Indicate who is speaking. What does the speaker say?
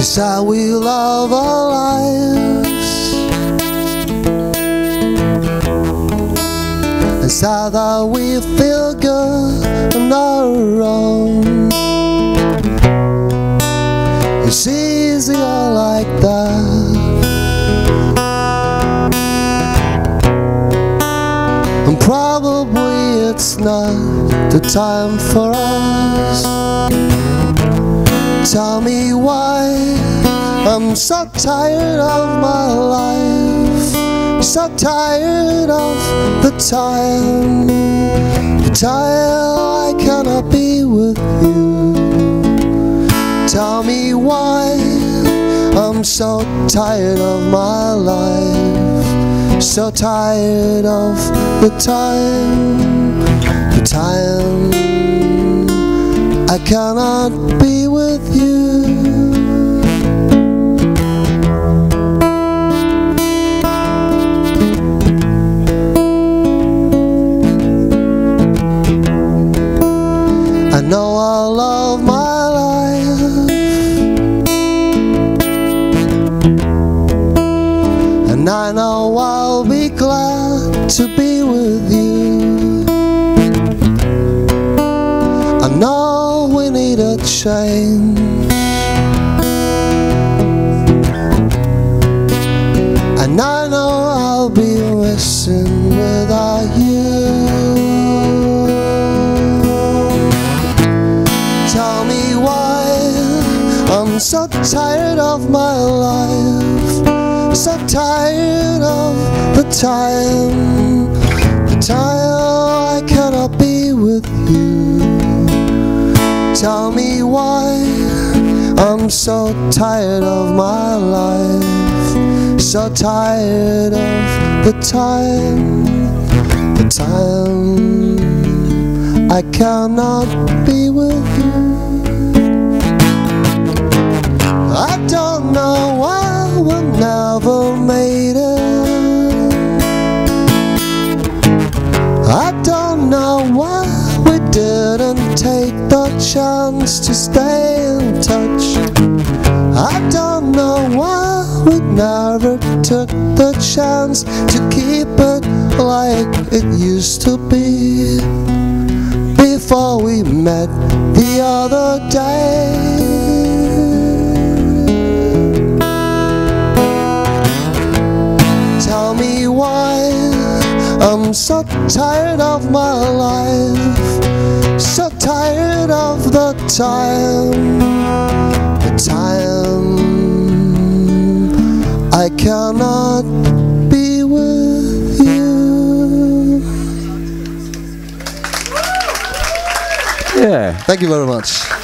Speaker 1: It's how we love our lives. It's how that we feel good on our own. It's easier like that. And probably it's not the time for us. Tell me why I'm so tired of my life. So tired of the time. The time I cannot be with you. Tell me why I'm so tired of my life. So tired of the time. The time I cannot be with you. To be with you. I know we need a change. And I know I'll be missing without you. Tell me why I'm so tired of my life, so tired of time, the time I cannot be with you. Tell me why I'm so tired of my life, so tired of the time, the time I cannot be with you. I don't know why we didn't take the chance to stay in touch. I don't know why we never took the chance to keep it like it used to be before we met the other day. I'm so tired of my life, so tired of the time, the time I cannot be with you.
Speaker 2: Yeah.
Speaker 1: Thank you very much.